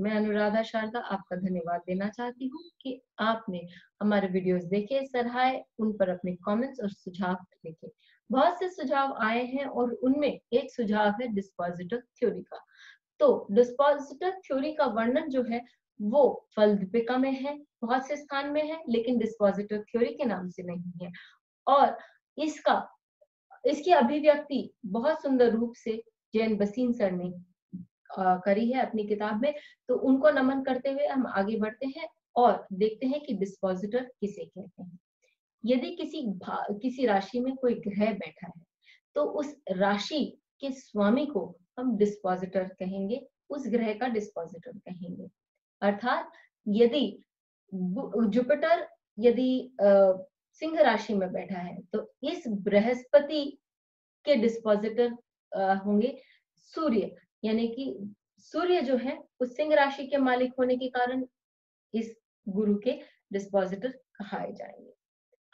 मैं अनुराधा शारदा आपका धन्यवाद देना चाहती हूँ कि आपने हमारे वीडियोस देखे सराहाए उन पर अपने कमेंट्स और सुझाव लिखे बहुत से सुझाव आए हैं और उनमें एक सुझाव है डिस्पोजिटर थ्योरी का। तो डिस्पोजिटर थ्योरी का वर्णन जो है, वो फल दीपिका में है, बहुत से स्थान में है, लेकिन डिस्पोजिटर थ्योरी के नाम से नहीं है। और इसका, इसकी अभिव्यक्ति बहुत सुंदर रूप से जैन बसीन सर ने करी है अपनी किताब में तो उनको नमन करते हुए हम आगे बढ़ते हैं और देखते हैं कि डिस्पोजिटर किसे कहते हैं। यदि किसी किसी राशि में कोई ग्रह बैठा है तो उस राशि के स्वामी को हम डिस्पोजिटर कहेंगे, उस ग्रह का डिस्पोजिटर कहेंगे। अर्थात यदि जुपिटर यदि सिंह राशि में बैठा है तो इस बृहस्पति के डिस्पोजिटर होंगे सूर्य। यानी कि सूर्य जो है वो सिंह राशि के मालिक होने के कारण इस गुरु के डिस्पोजिटर कहाए जाएँगे।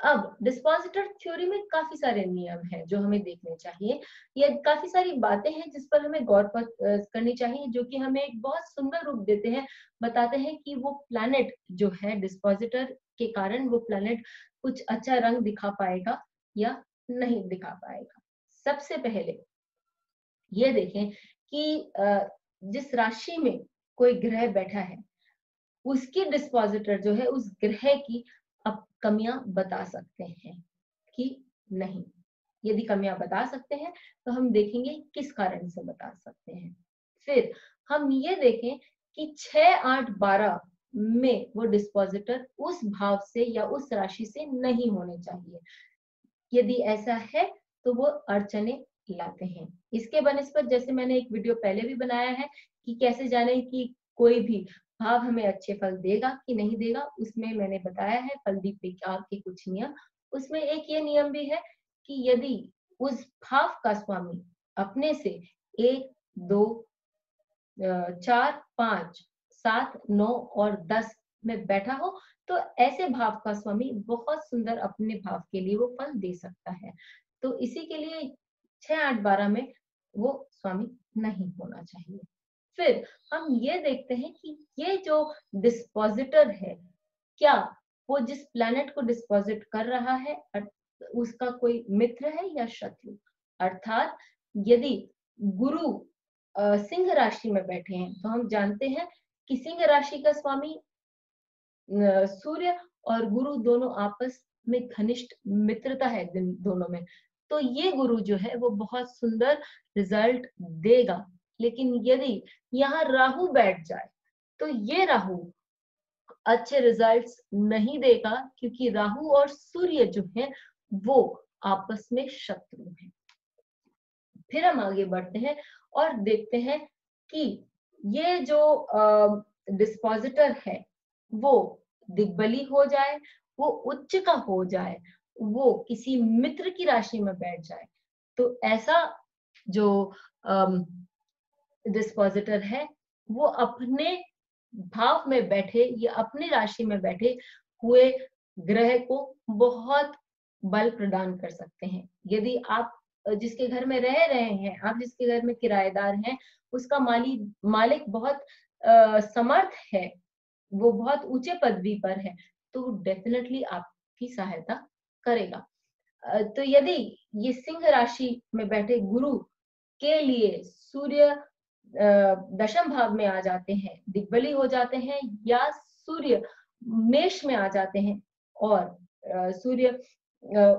अब डिस्पोजिटर थ्योरी में काफ़ी सारे नियम हैं जो हमें देखने चाहिए। ये काफ़ी सारी बातें हैं जिस पर हमें गौर करनी चाहिए, जो कि हमें एक बहुत सुंदर रूप देते हैं। बताते हैं कि वो प्लैनेट जो है डिस्पोजिटर के कारण वो प्लैनेट कुछ अच्छा रंग दिखा पाएगा या नहीं दिखा पाएगा। सबसे पहले ये देखें कि जिस राशि में कोई ग्रह बैठा है, उसकी डिस्पोजिटर जो है, उस ग्रह की अब कमियाँ बता सकते हैं कि नहीं। यदि कमियाँ बता सकते हैं तो हम देखेंगे किस कारण से बता सकते हैं। फिर हम ये देखें कि छह आठ बारह में वो डिस्पोजिटर उस भाव से या उस राशि से नहीं होने चाहिए। यदि ऐसा है तो वो अर्चने लाते हैं। इसके बनस्पत जैसे मैंने एक वीडियो पहले भी बनाया है कि कैसे जाने कि कोई भी भाव हमें अच्छे फल देगा कि नहीं देगा, उसमें मैंने बताया है फलदीप विज्ञान के कुछ नियम। उसमें एक ये नियम भी है कि यदि उस भाव का स्वामी अपने से एक, दो चार, पाँच, सात, नौ और दस में बैठा हो तो ऐसे भाव का स्वामी बहुत सुंदर अपने भाव के लिए वो फल दे सकता है। तो इसी के लिए छह आठ बारह में वो स्वामी नहीं होना चाहिए। फिर हम ये देखते हैं कि ये जो डिस्पोजिटर है, क्या वो जिस प्लैनेट को डिस्पोजिट कर रहा है उसका कोई मित्र है या शत्रु? अर्थात यदि गुरु सिंह राशि में बैठे हैं तो हम जानते हैं कि सिंह राशि का स्वामी सूर्य और गुरु दोनों आपस में घनिष्ठ मित्रता है दोनों में। तो ये गुरु जो है वो बहुत सुंदर रिज़ल्ट देगा। लेकिन यदि यहाँ राहु बैठ जाए तो ये राहु अच्छे रिजल्ट्स नहीं देगा, क्योंकि राहु और सूर्य जो है वो आपस में शत्रु हैं। फिर हम आगे बढ़ते हैं और देखते हैं कि ये जो डिस्पोजिटर है, वो दिग्बली हो जाए, वो उच्च का हो जाए वो किसी मित्र की राशि में बैठ जाए। तो ऐसा जो डिस्पोजिटर है वो अपने भाव में बैठे या अपनी राशि में बैठे हुए ग्रह को बहुत बल प्रदान कर सकते हैं। यदि आप जिसके घर में रह रहे हैं आप जिसके घर में किराएदार हैं उसका माली मालिक बहुत आ, समर्थ है वो बहुत ऊँचे पदवी पर है तो डेफिनेटली आपकी सहायता करेगा। तो यदि ये सिंह राशि में बैठे गुरु के लिए सूर्य दशम भाव में आ जाते हैं, दिग्बली हो जाते हैं या सूर्य मेष में आ जाते हैं और सूर्य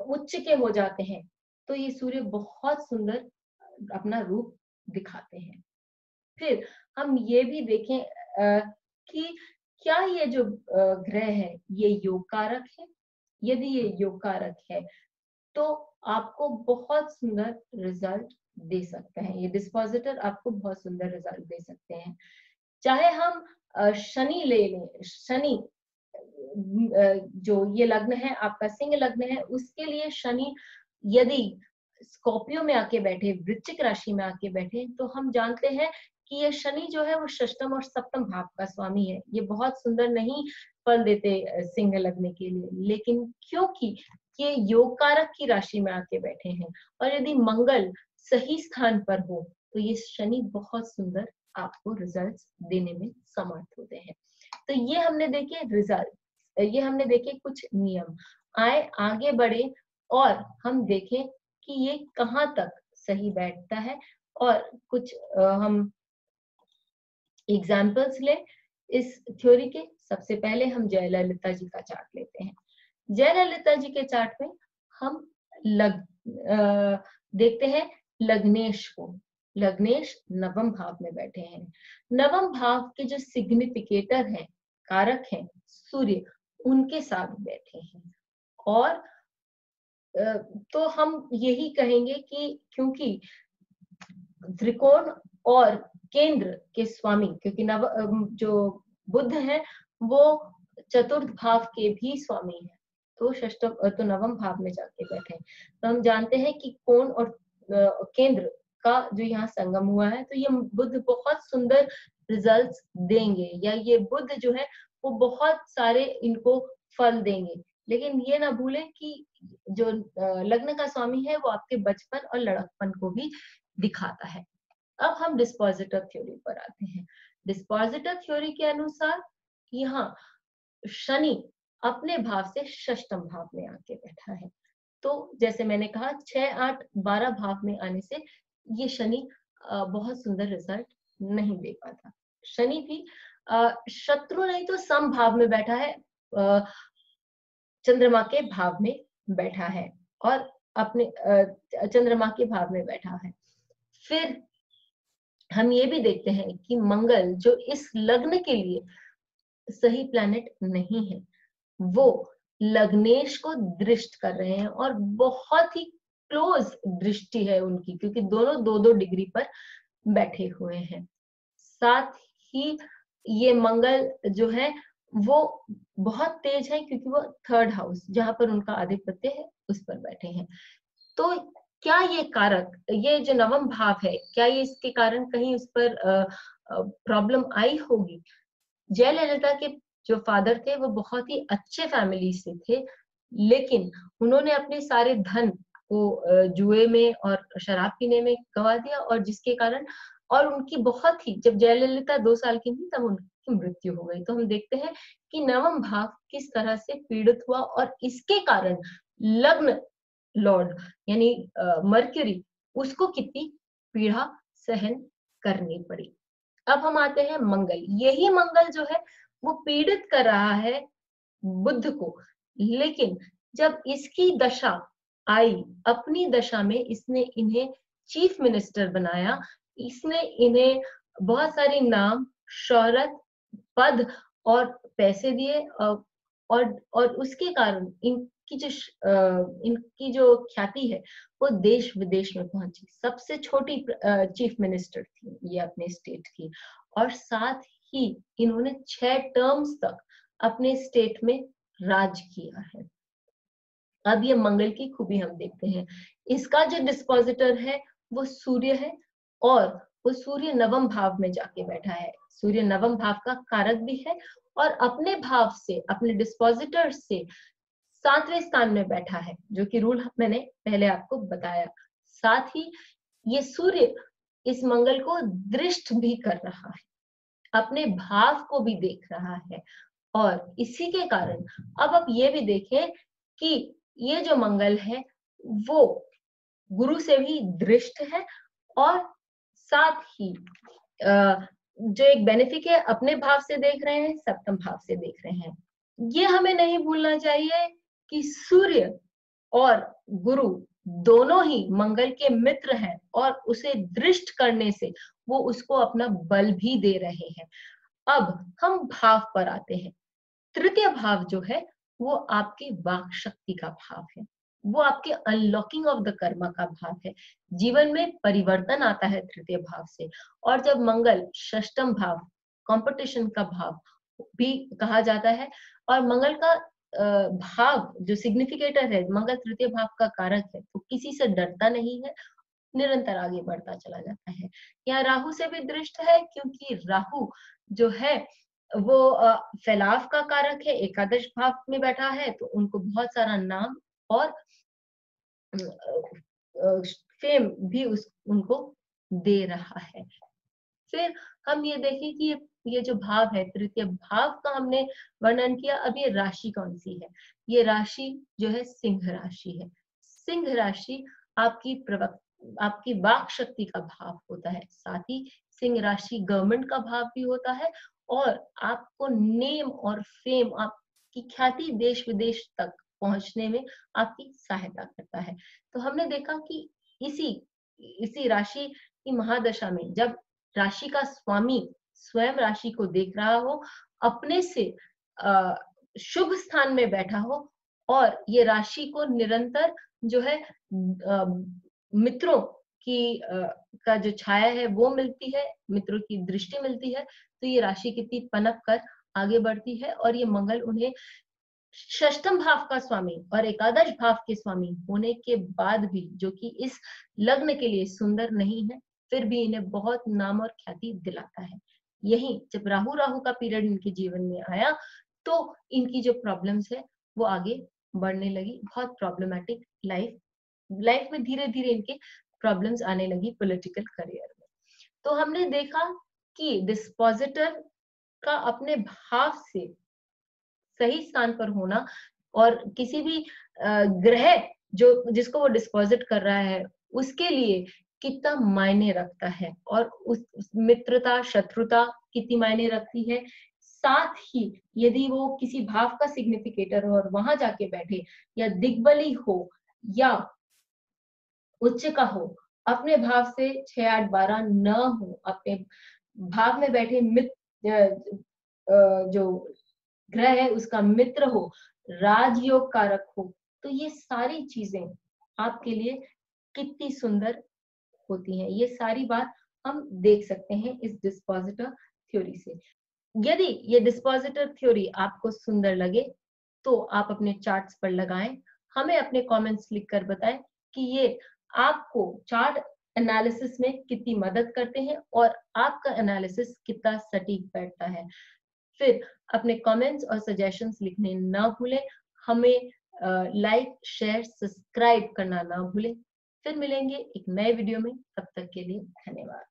उच्च के हो जाते हैं तो ये सूर्य बहुत सुंदर अपना रूप दिखाते हैं। फिर हम ये भी देखें कि क्या ये जो ग्रह है, ये योग कारक है? यदि ये योग कारक है तो आपको बहुत सुंदर रिज़ल्ट दे सकते हैं। ये डिस्पोजिटर आपको बहुत सुंदर रिज़ल्ट दे सकते हैं। चाहे हम शनि ले लें, शनि जो ये लग्न है, आपका सिंह लग्न है, उसके लिए शनि यदि स्कॉर्पियो में आके बैठे, वृश्चिक राशि में आके बैठे तो हम जानते हैं कि ये शनि जो है वो षष्टम और सप्तम भाव का स्वामी है। ये बहुत सुंदर नहीं फल देते सिंह लगने के लिए। लेकिन क्योंकि ये योग कारक की राशि में आके बैठे हैं और यदि मंगल सही स्थान पर हो तो ये शनि बहुत सुंदर आपको रिजल्ट्स देने में समर्थ होते हैं। तो ये हमने देखे रिज़ल्ट ये हमने देखे कुछ नियम। आए, आगे बढ़े और हम देखें कि ये कहाँ तक सही बैठता है और कुछ हम एग्जाम्पल्स ले। इस थ्योरी के सबसे पहले हम जयललिता जी का चार्ट लेते हैं। जयललिता जी के चार्ट में हम लग आ, देखते हैं लग्नेश को। लग्नेश नवम भाव में बैठे हैं। नवम भाव के जो सिग्निफिकेटर हैं कारक हैं सूर्य उनके साथ बैठे हैं। और तो हम यही कहेंगे कि क्योंकि त्रिकोण और केंद्र के स्वामी, क्योंकि नव जो बुद्ध है, वो चतुर्थ भाव के भी स्वामी है। तो षष्टम तो नवम भाव में जाके बैठे तो हम जानते हैं कि कोण और केंद्र का जो यहाँ संगम हुआ है तो ये बुद्ध बहुत सुंदर रिजल्ट्स देंगे, या ये बुद्ध जो है, वो बहुत सारे इनको फल देंगे। लेकिन ये ना भूले कि जो लग्न का स्वामी है, वो आपके बचपन और लड़कपन को भी दिखाता है। अब हम डिस्पोजिटर थ्योरी पर आते हैं। डिस्पोजिटर थ्योरी के अनुसार यहाँ शनि अपने भाव से षष्टम भाव में आके बैठा है। तो जैसे मैंने कहा छह आठ, बारह भाव में आने से ये शनि बहुत सुंदर रिज़ल्ट नहीं दे पाता। शनि भी शत्रु नहीं तो सम भाव में बैठा है चंद्रमा के भाव में बैठा है और अपने चंद्रमा के भाव में बैठा है। फिर हम ये भी देखते हैं कि मंगल जो इस लग्न के लिए सही प्लैनेट नहीं है, वो लग्नेश को दृष्ट कर रहे हैं और बहुत ही क्लोज दृष्टि है उनकी, क्योंकि दोनों दो दो डिग्री पर बैठे हुए हैं। साथ ही ये मंगल जो है, वो बहुत तेज है क्योंकि वो थर्ड हाउस जहाँ पर उनका आधिपत्य है, उस पर बैठे हैं। तो क्या ये कारक, ये जो नवम भाव है, क्या ये इसके कारण कहीं उस पर प्रॉब्लम आई होगी? जयललिता के जो फादर थे, वो बहुत ही अच्छे फैमिली से थे, लेकिन उन्होंने अपने सारे धन को जुए में और शराब पीने में गवा दिया और जिसके कारण और उनकी बहुत ही, जब जयललिता दो साल की थी, तब उनकी मृत्यु हो गई। तो हम देखते हैं कि नवम भाव किस तरह से पीड़ित हुआ और इसके कारण लग्न लॉर्ड, यानी मर्क्यूरी, उसको कितनी पीड़ा सहन करनी पड़ी। अब हम आते हैं मंगल। यही मंगल जो है, वो पीड़ित कर रहा है बुद्ध को। लेकिन जब इसकी दशा आई, अपनी दशा में इसने इन्हें चीफ मिनिस्टर बनाया, इसने इन्हें बहुत सारे नाम, शौहरत, पद और पैसे दिए और और उसके कारण इनकी जो इनकी जो ख्याति है, वो देश विदेश में पहुँची। सबसे छोटी चीफ मिनिस्टर थी, ये अपने स्टेट की। और साथ ही इन्होंने छह टर्म्स तक अपने स्टेट में राज किया है। अब ये मंगल की खूबी हम देखते हैं। इसका जो डिस्पोजिटर है, वो सूर्य है और वो सूर्य नवम भाव में जाके बैठा है। सूर्य नवम भाव का कारक भी है और अपने भाव से, अपने डिस्पोजिटर से सातवें स्थान में बैठा है, जो कि रूल मैंने पहले आपको बताया। साथ ही ये सूर्य इस मंगल को दृष्ट भी कर रहा है, अपने भाव को भी देख रहा है और इसी के कारण अब आप ये भी देखें कि ये जो मंगल है, वो गुरु से भी दृष्ट है और साथ ही जो एक बेनिफिक है, अपने भाव से देख रहे हैं, सप्तम भाव से देख रहे हैं। ये हमें नहीं भूलना चाहिए कि सूर्य और गुरु दोनों ही मंगल के मित्र हैं और उसे दृष्ट करने से वो उसको अपना बल भी दे रहे हैं। अब हम भाव पर आते हैं। तृतीय भाव जो है, वो आपकी वाक शक्ति का भाव है। वो आपके अनलॉकिंग ऑफ़ द कर्मा का भाव है। जीवन में परिवर्तन आता है तृतीय भाव से। और जब मंगल षष्टम भाव कंपटीशन का भाव भी कहा जाता है, और मंगल का भाव जो सिग्निफिकेटर है, मंगल तृतीय भाव का कारक है, वो तो किसी से डरता नहीं है, निरंतर आगे बढ़ता चला जाता है। यहाँ राहु से भी दृष्ट है, क्योंकि राहु जो है, वो फैलाव का कारक है, एकादश भाव में बैठा है तो उनको बहुत सारा नाम और फेम भी उस, उनको दे रहा है। फिर हम ये देखें कि ये ये जो भाव है, तृतीय भाव का हमने वर्णन किया, अब ये राशि कौन सी है? ये राशि जो है सिंह राशि है। सिंह राशि आपकी प्रवक्त आपकी वाक शक्ति का भाव होता है। साथ ही सिंह राशि गवर्नमेंट का भाव भी होता है और आपको नेम और फेम आपकी ख्याति देश विदेश तक पहुँचने में आपकी सहायता करता है। तो हमने देखा कि इसी इसी राशि की महादशा में जब राशि का स्वामी स्वयं राशि को देख रहा हो, अपने से शुभ स्थान में बैठा हो और ये राशि को निरंतर जो है मित्रों की का जो छाया है वो मिलती है, मित्रों की दृष्टि मिलती है तो ये राशि कितनी पनप कर आगे बढ़ती है और ये मंगल उन्हें षष्टम भाव का स्वामी और एकादश भाव के स्वामी होने के बाद भी, जो कि इस लग्न के लिए सुंदर नहीं है, फिर भी इन्हें बहुत नाम और ख्याति दिलाता है। यही जब राहु राहु का पीरियड इनके जीवन में आया तो इनकी जो प्रॉब्लम्स है, वो आगे बढ़ने लगी, बहुत प्रॉब्लमेटिक लाइफ लाइफ में धीरे धीरे इनके प्रॉब्लम्स आने लगी पॉलिटिकल करियर में। तो हमने देखा कि डिस्पोजिटर का अपने भाव से सही स्थान पर होना और किसी भी ग्रह जो जिसको वो डिस्पोजिट कर रहा है उसके लिए कितना मायने रखता है और उस, मित्रता शत्रुता कितनी मायने रखती है। साथ ही यदि वो किसी भाव का सिग्निफिकेटर हो और वहाँ जाके बैठे या दिग्बली हो या उच्च का हो अपने भाव से छह आठ बारह न हो अपने भाव में बैठे मित्र जो ग्रह है, उसका मित्र हो, राजयोग कारक हो तो ये सारी चीज़ें आपके लिए कितनी सुंदर होती हैं। ये सारी बात हम देख सकते हैं इस डिस्पोजिटर थ्योरी से। यदि ये डिस्पोजिटर थ्योरी आपको सुंदर लगे तो आप अपने चार्ट्स पर लगाएँ। हमें अपने कमेंट्स लिखकर बताएँ कि ये आपको चार्ट एनालिसिस में कितनी मदद करते हैं और आपका एनालिसिस कितना सटीक बैठता है। फिर अपने कमेंट्स और सजेशंस लिखने ना भूलें। हमें लाइक शेयर सब्सक्राइब करना ना भूलें। फिर मिलेंगे एक नए वीडियो में। तब तक के लिए धन्यवाद।